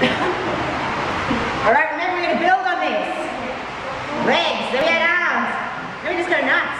All right, remember we're gonna build on this. Legs, then we had arms. Then we just go nuts.